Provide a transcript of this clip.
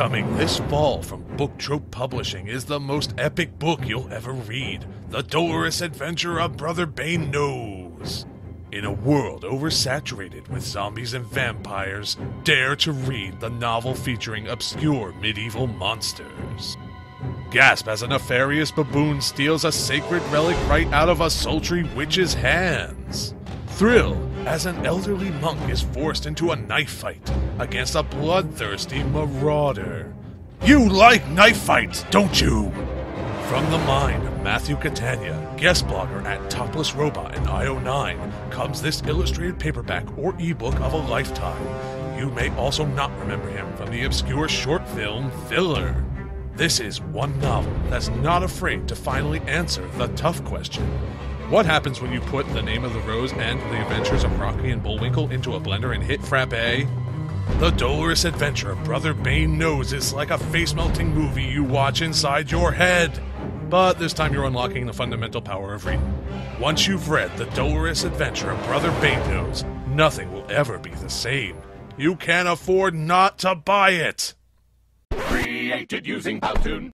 Coming this fall from Booktrope Publishing is the most epic book you'll ever read The Dolorous Adventure of Brother Banenose. In a world oversaturated with zombies and vampires, dare to read the novel featuring obscure medieval monsters. Gasp as a nefarious baboon steals a sacred relic right out of a sultry witch's hands. Thrill as an elderly monk is forced into a knife fight against a bloodthirsty marauder. You like knife fights, don't you? From the mind of Matthew Catania, guest blogger at Topless Robot and IO9, comes this illustrated paperback or ebook of a lifetime. You may also not remember him from the obscure short film Filler. This is one novel that's not afraid to finally answer the tough question. What happens when you put the name of the rose and the adventures of Rocky and Bullwinkle into a blender and hit frappe? The dolorous adventure of Brother Banenose is like a face melting movie you watch inside your head. But this time you're unlocking the fundamental power of reading. Once you've read The Dolorous Adventure of Brother Bane Knows, nothing will ever be the same. You can't afford not to buy it! Created using Powtoon.